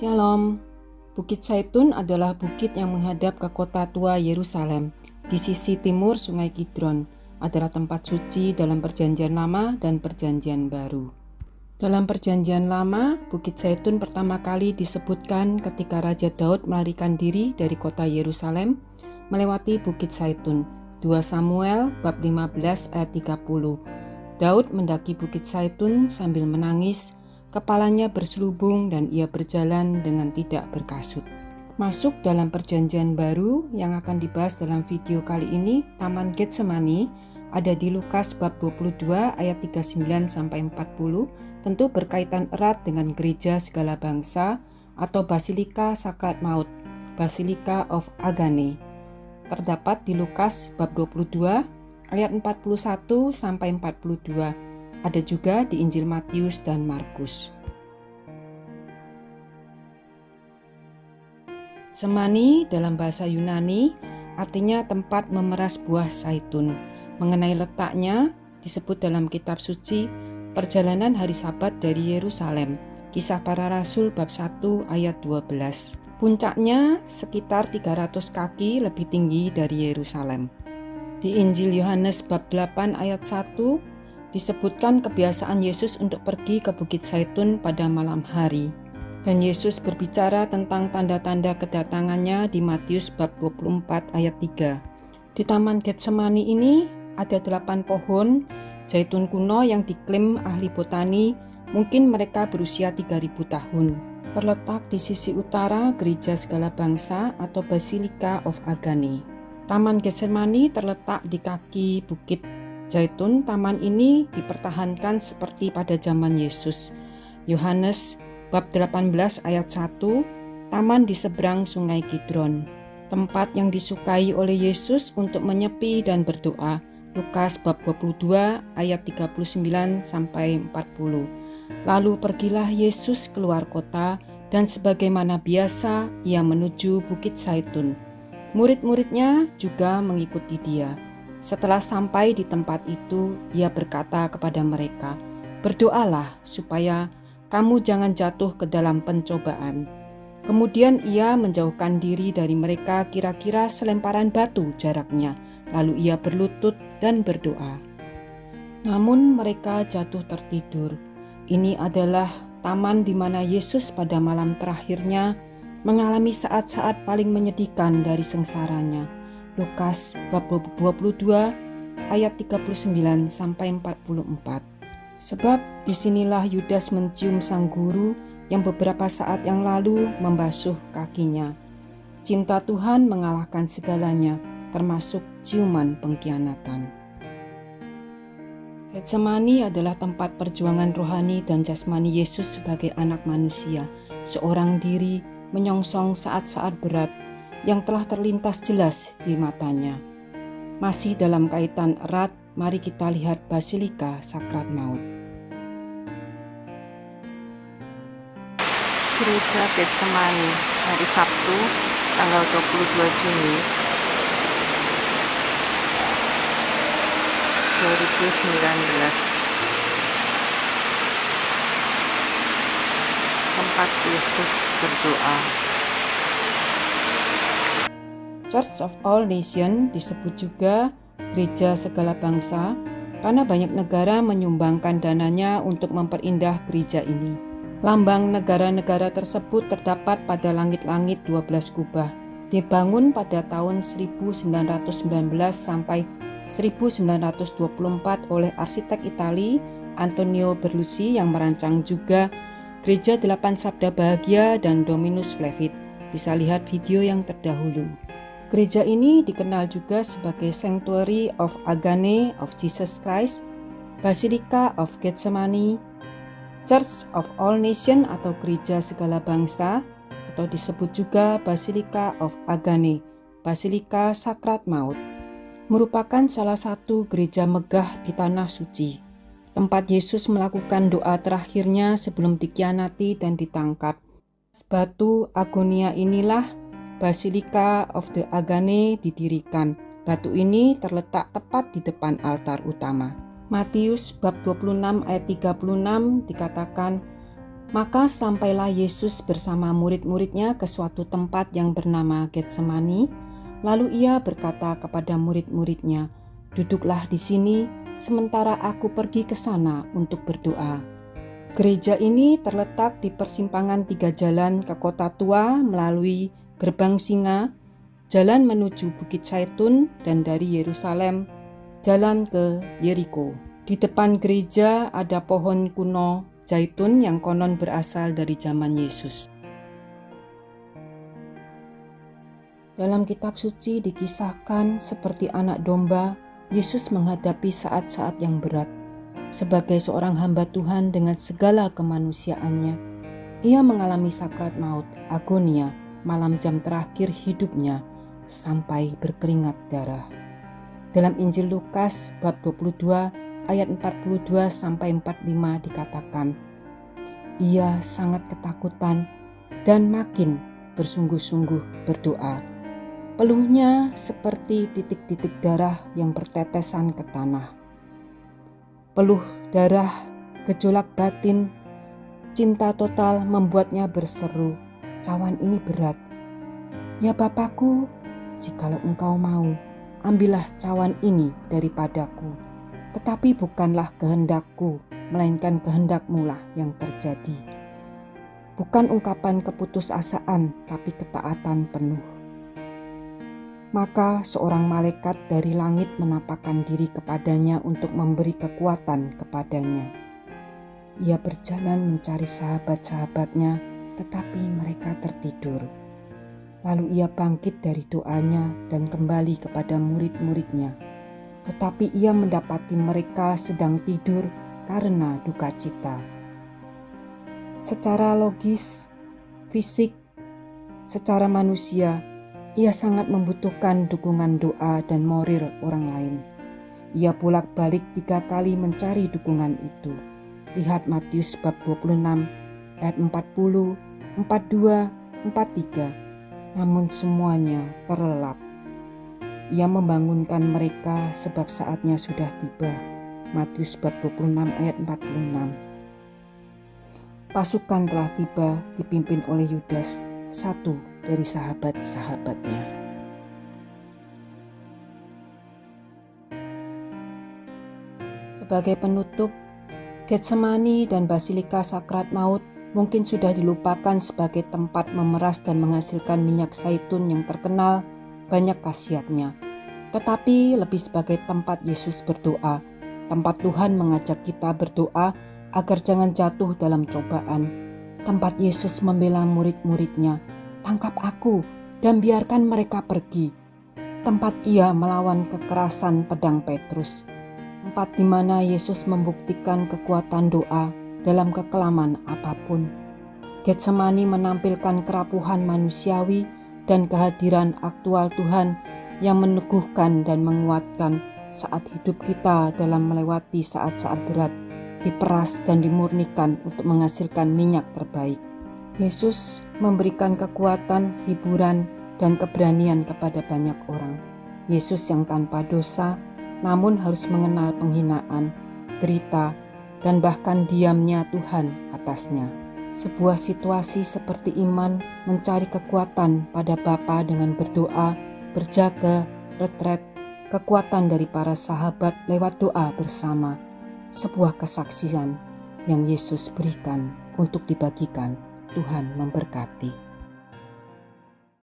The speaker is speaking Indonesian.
Shalom. Bukit Zaitun adalah bukit yang menghadap ke kota tua Yerusalem. Di sisi timur Sungai Kidron adalah tempat suci dalam Perjanjian Lama dan Perjanjian Baru. Dalam Perjanjian Lama, Bukit Zaitun pertama kali disebutkan ketika Raja Daud melarikan diri dari kota Yerusalem melewati Bukit Zaitun. 2 Samuel bab 15 ayat 30. Daud mendaki Bukit Zaitun sambil menangis Kepalanya berselubung dan ia berjalan dengan tidak berkasut. Masuk dalam perjanjian baru yang akan dibahas dalam video kali ini, Taman Getsemani ada di Lukas bab 22 ayat 39 sampai 40, tentu berkaitan erat dengan gereja segala bangsa atau Basilika Sakrat Maut, Basilika of Agane. Terdapat di Lukas bab 22 ayat 41 sampai 42 ada juga di Injil Matius dan Markus. Semani dalam bahasa Yunani artinya tempat memeras buah zaitun. Mengenai letaknya disebut dalam kitab suci Perjalanan Hari Sabat dari Yerusalem, Kisah Para Rasul bab 1 ayat 12. Puncaknya sekitar 300 kaki lebih tinggi dari Yerusalem. Di Injil Yohanes bab 8 ayat 1 disebutkan kebiasaan Yesus untuk pergi ke Bukit Zaitun pada malam hari. Dan Yesus berbicara tentang tanda-tanda kedatangannya di Matius bab 24 ayat 3. Di Taman Getsemani ini ada delapan pohon zaitun kuno yang diklaim ahli botani mungkin mereka berusia 3000 tahun. Terletak di sisi utara gereja segala bangsa atau Basilica of Agane. Taman Getsemani terletak di kaki bukit Zaitun, taman ini dipertahankan seperti pada zaman Yesus. Yohanes bab 18 ayat 1, taman di seberang sungai Kidron. Tempat yang disukai oleh Yesus untuk menyepi dan berdoa. Lukas bab 22 ayat 39 sampai 40. Lalu pergilah Yesus keluar kota dan sebagaimana biasa ia menuju Bukit Zaitun. Murid-muridnya juga mengikuti dia. Setelah sampai di tempat itu, ia berkata kepada mereka, "Berdoalah supaya kamu jangan jatuh ke dalam pencobaan." Kemudian ia menjauhkan diri dari mereka kira-kira selemparan batu jaraknya, lalu ia berlutut dan berdoa. Namun mereka jatuh tertidur. Ini adalah taman di mana Yesus pada malam terakhirnya mengalami saat-saat paling menyedihkan dari sengsaranya Lukas bab 22 ayat 39 sampai 44. Sebab di sinilah Yudas mencium sang guru yang beberapa saat yang lalu membasuh kakinya. Cinta Tuhan mengalahkan segalanya, termasuk ciuman pengkhianatan. Getsemani adalah tempat perjuangan rohani dan jasmani Yesus sebagai anak manusia, seorang diri menyongsong saat-saat berat yang telah terlintas jelas di matanya. Masih dalam kaitan erat, mari kita lihat Basilika Sakrat Maut. Gereja Getsemani hari Sabtu tanggal 22 Juni 2019 tempat Yesus berdoa Church of All Nations disebut juga gereja segala bangsa karena banyak negara menyumbangkan dananya untuk memperindah gereja ini. Lambang negara-negara tersebut terdapat pada langit-langit 12 kubah. Dibangun pada tahun 1919 sampai 1924 oleh arsitek Itali Antonio Berlucci yang merancang juga Gereja Delapan Sabda Bahagia dan Dominus Flevit. Bisa lihat video yang terdahulu. Gereja ini dikenal juga sebagai Sanctuary of Agane of Jesus Christ, Basilica of Gethsemane, Church of All Nations atau Gereja Segala Bangsa, atau disebut juga Basilica of Agane, Basilica Sakrat Maut, merupakan salah satu gereja megah di Tanah Suci, tempat Yesus melakukan doa terakhirnya sebelum dikhianati dan ditangkap. Batu Agonia inilah Basilika of the Agane didirikan. Batu ini terletak tepat di depan altar utama. Matius bab 26 ayat 36 dikatakan, Maka sampailah Yesus bersama murid-muridnya ke suatu tempat yang bernama Getsemani. Lalu ia berkata kepada murid-muridnya, "Duduklah di sini sementara aku pergi ke sana untuk berdoa." Gereja ini terletak di persimpangan tiga jalan ke kota tua melalui gerbang singa, jalan menuju Bukit Saitun, dan dari Yerusalem, jalan ke Yeriko. Di depan gereja ada pohon kuno zaitun yang konon berasal dari zaman Yesus. Dalam kitab suci dikisahkan seperti anak domba, Yesus menghadapi saat-saat yang berat. Sebagai seorang hamba Tuhan dengan segala kemanusiaannya, ia mengalami sakrat maut, agonia, malam jam terakhir hidupnya, sampai berkeringat darah. Dalam Injil Lukas bab 22 ayat 42 sampai 45 dikatakan, ia sangat ketakutan dan makin bersungguh-sungguh berdoa. Peluhnya seperti titik-titik darah yang bertetesan ke tanah. Peluh darah, gejolak batin, cinta total membuatnya berseru, cawan ini berat. Ya Bapakku, jikalau engkau mau, ambillah cawan ini daripadaku tetapi bukanlah kehendakku, melainkan kehendakmu lah yang terjadi. Bukan ungkapan keputusasaan, tapi ketaatan penuh. Maka seorang malaikat dari langit menapakkan diri kepadanya untuk memberi kekuatan kepadanya. Ia berjalan mencari sahabat-sahabatnya, tetapi mereka tertidur. Lalu ia bangkit dari doanya dan kembali kepada murid-muridnya tetapi ia mendapati mereka sedang tidur karena duka cita. Secara logis, fisik, secara manusia, ia sangat membutuhkan dukungan doa dan morir orang lain. Ia bolak-balik tiga kali mencari dukungan itu. Lihat Matius bab 26 ayat 40, 42, 43. Namun semuanya terlelap. Ia membangunkan mereka sebab saatnya sudah tiba. Matius bab 26 ayat 46. Pasukan telah tiba dipimpin oleh Yudas, satu dari sahabat-sahabatnya. Sebagai penutup, Getsemani dan Basilika Sakrat Maut mungkin sudah dilupakan sebagai tempat memeras dan menghasilkan minyak zaitun yang terkenal banyak khasiatnya, tetapi lebih sebagai tempat Yesus berdoa, tempat Tuhan mengajak kita berdoa agar jangan jatuh dalam cobaan, tempat Yesus membela murid-muridnya, tangkap aku dan biarkan mereka pergi, tempat ia melawan kekerasan pedang Petrus, tempat di mana Yesus membuktikan kekuatan doa dalam kekelaman apa pun. Getsemani menampilkan kerapuhan manusiawi dan kehadiran aktual Tuhan yang meneguhkan dan menguatkan saat hidup kita dalam melewati saat-saat berat, diperas dan dimurnikan untuk menghasilkan minyak terbaik. Yesus memberikan kekuatan, hiburan, dan keberanian kepada banyak orang. Yesus yang tanpa dosa, namun harus mengenal penghinaan, derita, dan bahkan diamnya Tuhan atasnya. Sebuah situasi seperti iman mencari kekuatan pada Bapa dengan berdoa, berjaga, retret, kekuatan dari para sahabat lewat doa bersama. Sebuah kesaksian yang Yesus berikan untuk dibagikan. Tuhan memberkati.